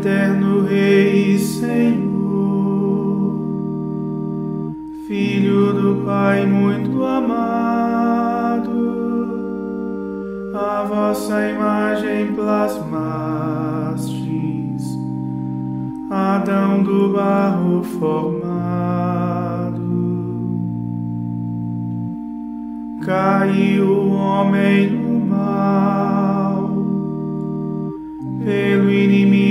Eterno Rei e Senhor, Filho do Pai muito amado, a vossa imagem plasmastes, Adão do barro formado. Caiu o homem no mal, pelo inimigo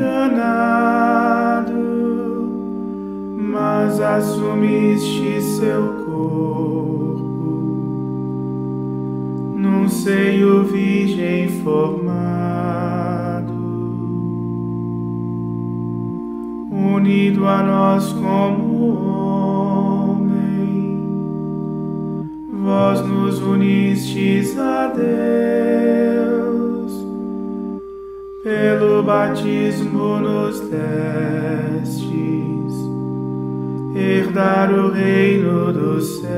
enganado, mas assumiste seu corpo num seio virgem formado, unido a nós como homem, vós nos unistes a Deus, pelo batismo nos destes, herdar o reino dos céus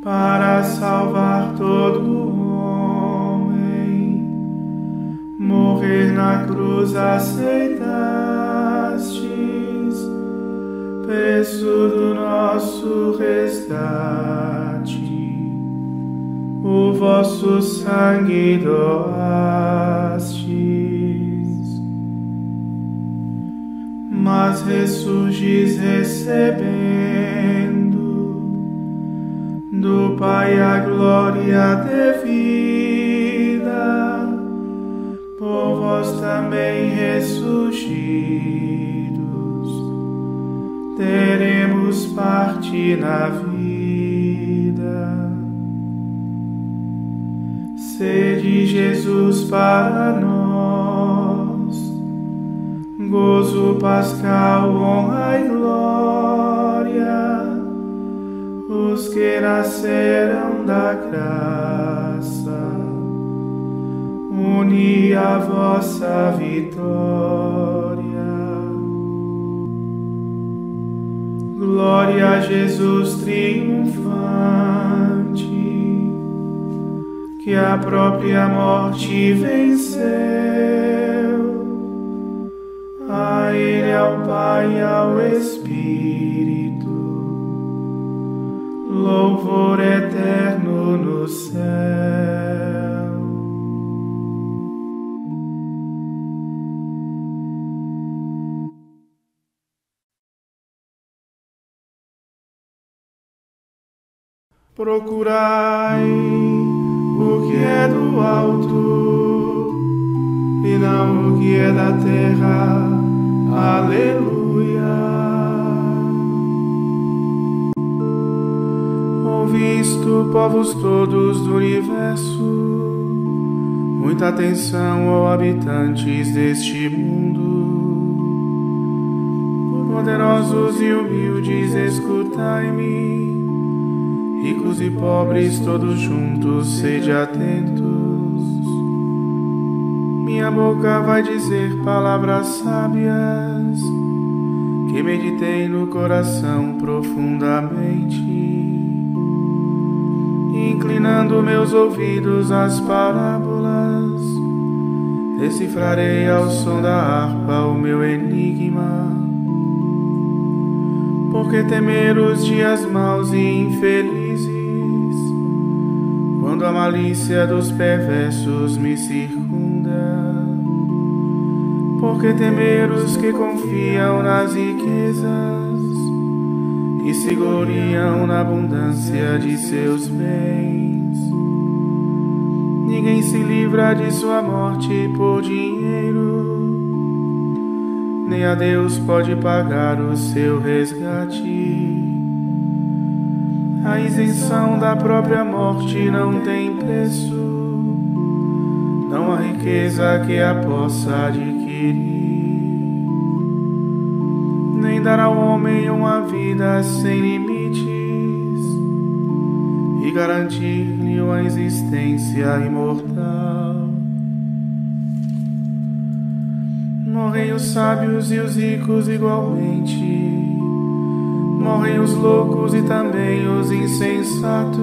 para salvar todo homem. Morrer na cruz aceitastes, preço do nosso resgate, o vosso sangue doastes. Mas ressurgis recebendo do Pai a glória devida, por vós também ressurgidos, teremos parte na vida. Sede Jesus para nós, gozo pascal, honra e glória os que nasceram da graça, uni a vossa vitória. Glória a Jesus triunfante, que a própria morte venceu. A Ele, ao Pai e ao Espírito louvor eterno no céu. Procurai que é do alto e não o que é da terra. Aleluia. Ouvisto, povos todos do universo, muita atenção, ó habitantes deste mundo. Poderosos e humildes, escutai-me, ricos e pobres, todos juntos, sede atentos. Minha boca vai dizer palavras sábias, que meditei no coração profundamente inclinando meus ouvidos às parábolas, decifrarei ao som da harpa o meu enigma. Porque temer os dias maus e infelizes, quando a malícia dos perversos me circunda? Porque temer os que confiam nas riquezas, e se gloriam na abundância de seus bens. Ninguém se livra de sua morte por dinheiro, nem a Deus pode pagar o seu resgate. A isenção da própria morte não tem preço, não há riqueza que a possa adquirir, nem dar ao homem uma vida sem limites. E garantir-lhe uma existência imortal. Morrem os sábios e os ricos igualmente morrem os loucos e também os insensatos,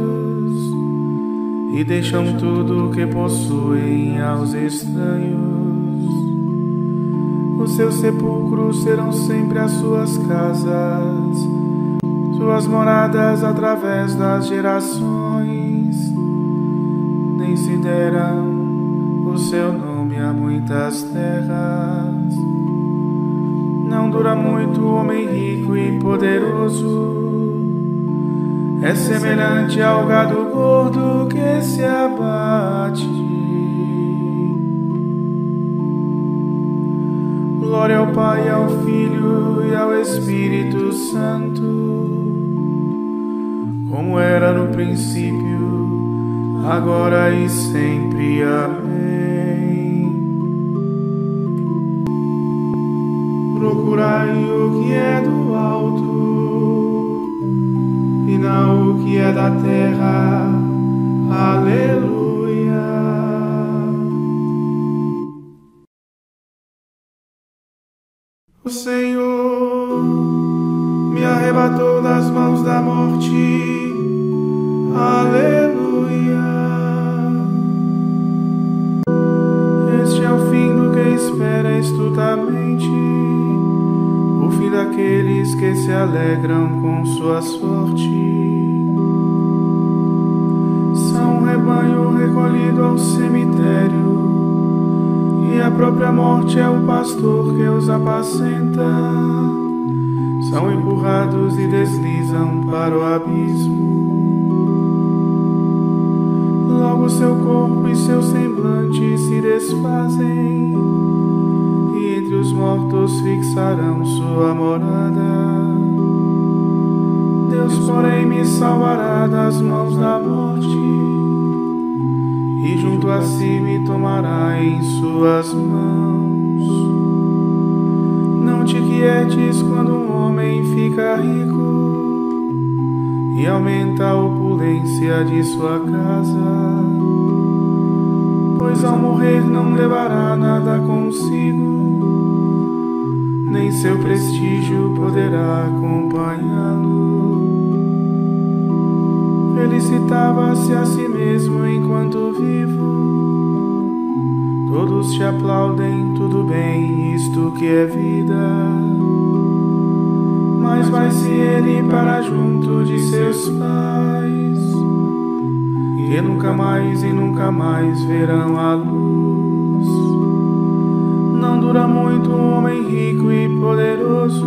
e deixam tudo o que possuem aos estranhos. Os seus sepulcros serão sempre as suas casas, suas moradas através das gerações. Nem se deram o seu nome a muitas terras não dura muito o homem rico e poderoso. É semelhante ao gado gordo que se abate. Glória ao Pai, ao Filho e ao Espírito Santo, como era no princípio, agora e sempre. Amém. Procurai o que é do alto e não o que é da terra. Aleluia. O Senhor me arrebatou das mãos da morte. Aleluia. Este é o fim do que espera estutamente daqueles que se alegram com sua sorte. São um rebanho recolhido ao cemitério, e a própria morte é o pastor que os apacenta. São empurrados e deslizam para o abismo. Logo seu corpo e seu semblante se desfazem entre os mortos fixarão sua morada. Deus, porém, me salvará das mãos da morte, e junto a si me tomará em suas mãos. Não te quietes quando um homem fica rico e aumenta a opulência de sua casa, pois ao morrer não levará nada consigo nem seu prestígio poderá acompanhá-lo. Felicitava-se a si mesmo enquanto vivo. Todos te aplaudem, tudo bem, isto que é vida. Mas vai-se ele para junto de seus pais, e nunca mais e nunca mais verão a luz dura muito um homem rico e poderoso.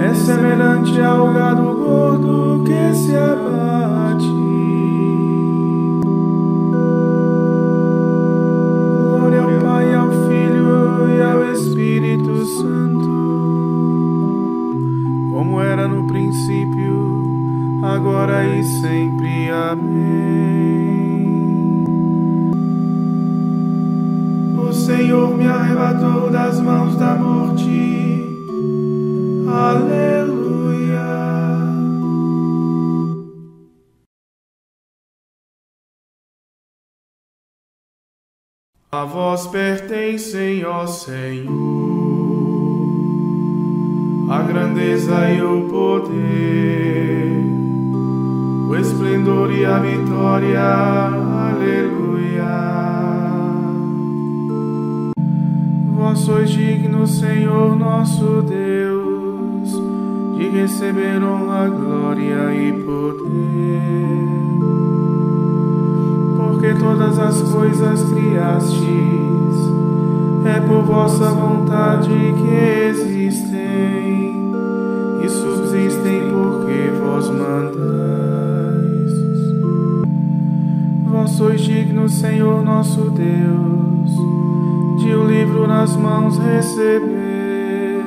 É semelhante ao gado gordo que se abate. Glória ao Pai, ao Filho e ao Espírito Santo, como era no princípio, agora e sempre. Amém. Senhor me arrebatou das mãos da morte. Aleluia. A vós pertencem, ó Senhor, a grandeza e o poder, o esplendor e a vitória. Aleluia. Vós sois digno, Senhor nosso Deus, de receber honra, glória e poder. Porque todas as coisas criastes, é por vossa vontade que existem e subsistem porque vós mandais. Sois digno, Senhor nosso Deus de o um livro nas mãos receber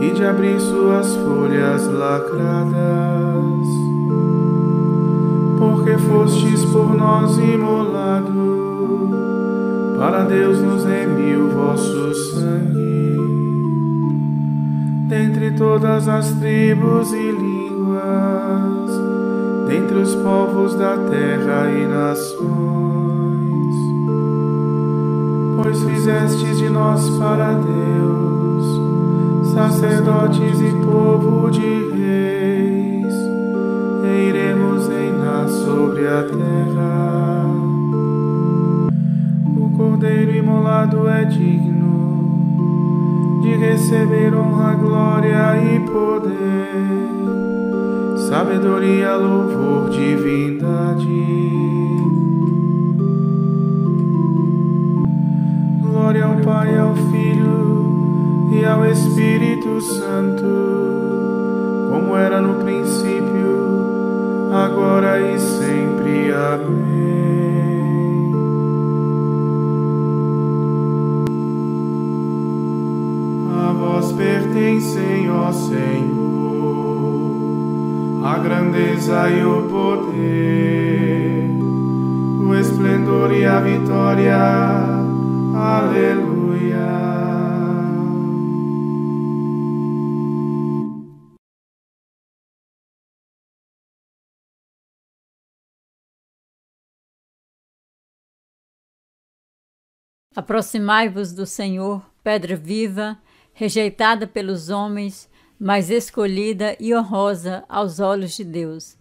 e de abrir suas folhas lacradas porque fostes por nós imolado, para Deus nos remiu vosso sangue. Dentre todas as tribos e línguas, dentre os povos da terra e nações, pois fizestes de nós para Deus, sacerdotes e povo de reis, e iremos reinar sobre a terra. O cordeiro imolado é digno de receber honra, glória e poder, sabedoria, louvor, divindade. Glória ao Pai, ao Filho e ao Espírito Santo, como era no princípio, agora e sempre. Amém. A vós pertencem, ó Senhor, a grandeza e o poder, o esplendor e a vitória. Aleluia. Aproximai-vos do Senhor, pedra viva, rejeitada pelos homens, mas escolhida e honrosa aos olhos de Deus.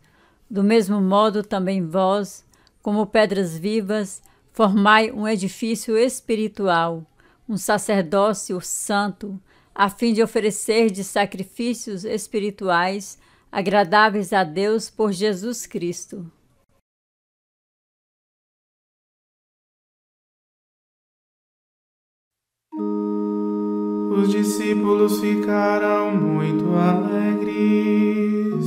Do mesmo modo, também vós, como pedras vivas, formai um edifício espiritual, um sacerdócio santo, a fim de oferecer de sacrifícios espirituais agradáveis a Deus por Jesus Cristo. Os discípulos ficaram muito alegres.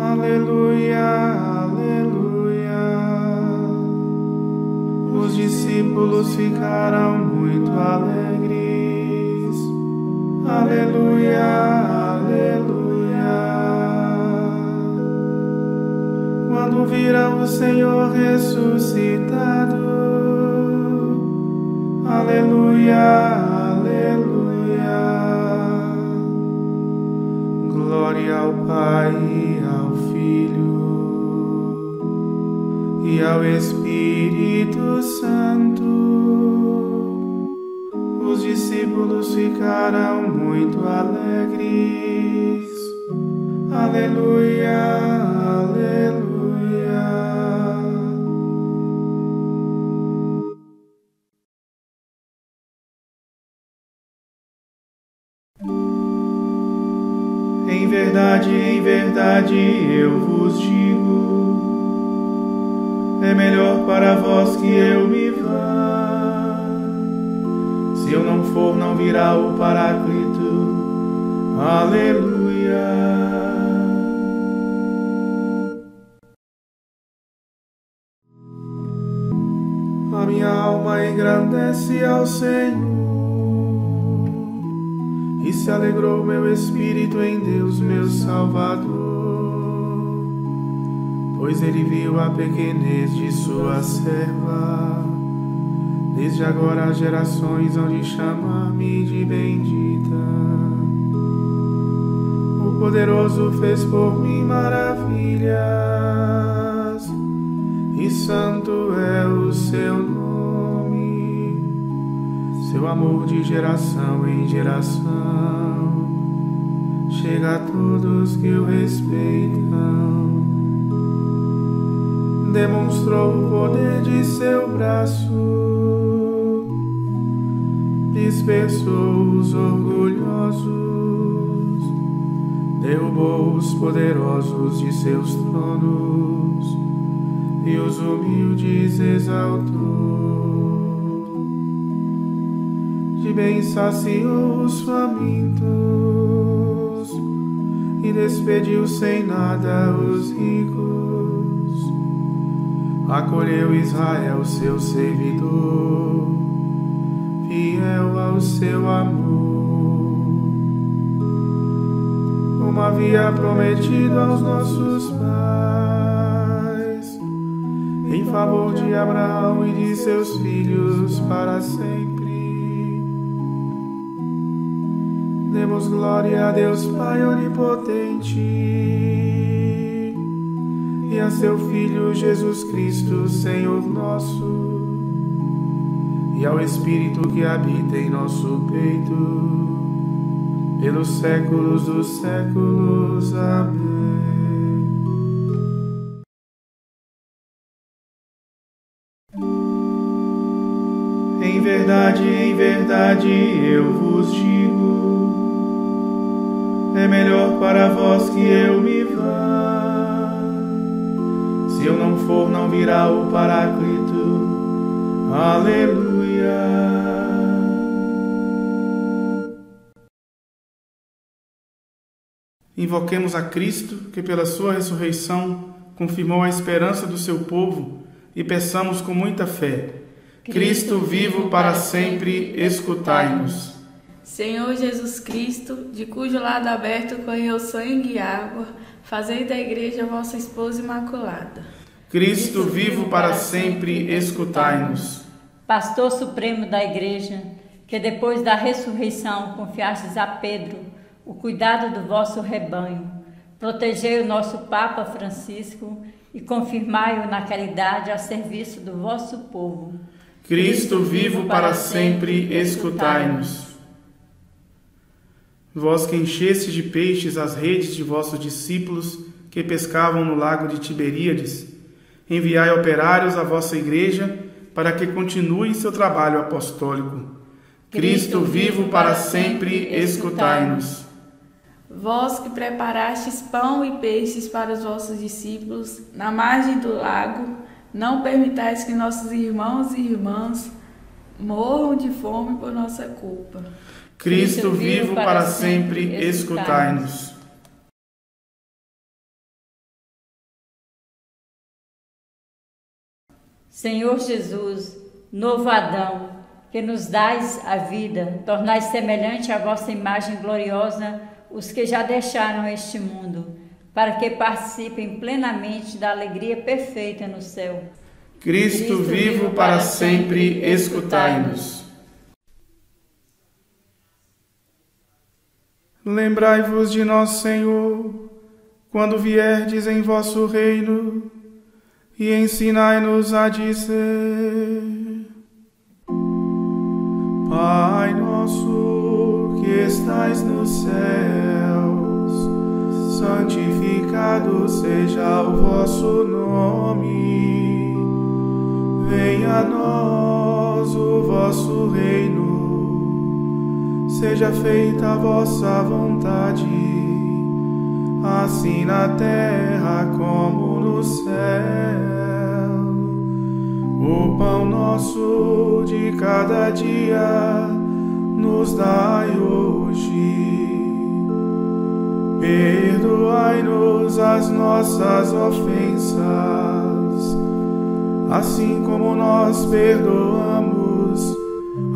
Aleluia, aleluia. Os discípulos ficaram muito alegres. Aleluia, aleluia. Quando viram o Senhor ressuscitado. Aleluia, Ao Pai, e ao Filho e ao Espírito Santo. Os discípulos ficaram muito alegres. Aleluia, verdade eu vos digo: é melhor para vós que eu me vá. Se eu não for, não virá o Paráclito. Aleluia. A minha alma engrandece ao Senhor e se alegrou meu espírito em Deus, meu Salvador, pois ele viu a pequenez de sua serva. Desde agora as gerações hão de chamar-me de bendita. O poderoso fez por mim maravilhas, e santo é o seu nome seu amor de geração em geração chega a todos que o respeitam. Demonstrou o poder de seu braço, dispersou os orgulhosos, derrubou os poderosos de seus tronos. E os humildes exaltou. De bem saciou os famintos. E despediu sem nada os ricos. Acolheu Israel, seu servidor, fiel ao seu amor. Como havia prometido aos nossos pais, favor de Abraão e de seus filhos para sempre. Demos glória a Deus Pai Onipotente e a seu Filho Jesus Cristo, Senhor nosso, e ao Espírito que habita em nosso peito, pelos séculos dos séculos. Amém. Em verdade, em verdade eu vos digo, é melhor para vós que eu me virá o Paráclito. Aleluia. Invoquemos a Cristo, que pela sua ressurreição confirmou a esperança do seu povo, e peçamos com muita fé Cristo vivo para sempre, escutai-nos. Senhor Jesus Cristo, de cujo lado aberto correu sangue e água, fazei da igreja vossa esposa imaculada. Cristo vivo para sempre, escutai-nos. Pastor supremo da igreja, que depois da ressurreição confiastes a Pedro o cuidado do vosso rebanho, protegei o nosso Papa Francisco e confirmai-o na caridade a serviço do vosso povo Cristo vivo para sempre, escutai-nos. Vós que enchestes de peixes as redes de vossos discípulos que pescavam no lago de Tiberíades, enviai operários à vossa igreja para que continue seu trabalho apostólico. Cristo vivo para sempre, escutai-nos. Vós que preparastes pão e peixes para os vossos discípulos na margem do lago, não permitais que nossos irmãos e irmãs morram de fome por nossa culpa. Cristo vivo para sempre, escutai-nos. Senhor Jesus, novo Adão, que nos dais a vida, tornais semelhante à vossa imagem gloriosa os que já deixaram este mundo para que participem plenamente da alegria perfeita no céu. Cristo, Cristo vivo para sempre, escutai-nos. Lembrai-vos de nosso Senhor, quando vierdes em vosso reino, e ensinai-nos a dizer: Pai nosso que estais no céu, santificado seja o vosso nome. Venha a nós o vosso reino, seja feita a vossa vontade, assim na terra como no céu. O pão nosso de cada dia nos dai hoje Perdoai-nos as nossas ofensas, assim como nós perdoamos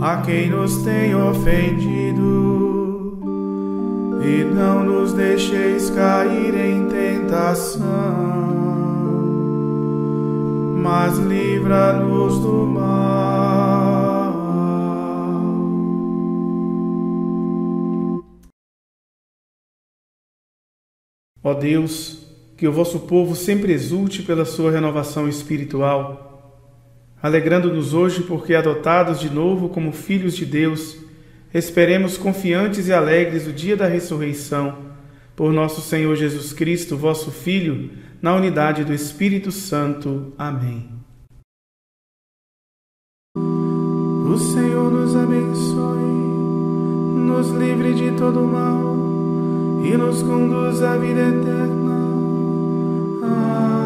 a quem nos tem ofendido. E não nos deixeis cair em tentação, mas livra-nos do mal. Ó Deus, que o vosso povo sempre exulte pela sua renovação espiritual, alegrando-nos hoje porque, adotados de novo como filhos de Deus, esperemos confiantes e alegres o dia da ressurreição, por nosso Senhor Jesus Cristo, vosso Filho, na unidade do Espírito Santo. Amém. O Senhor nos abençoe, nos livre de todo mal e nos conduz à vida eterna. Amém.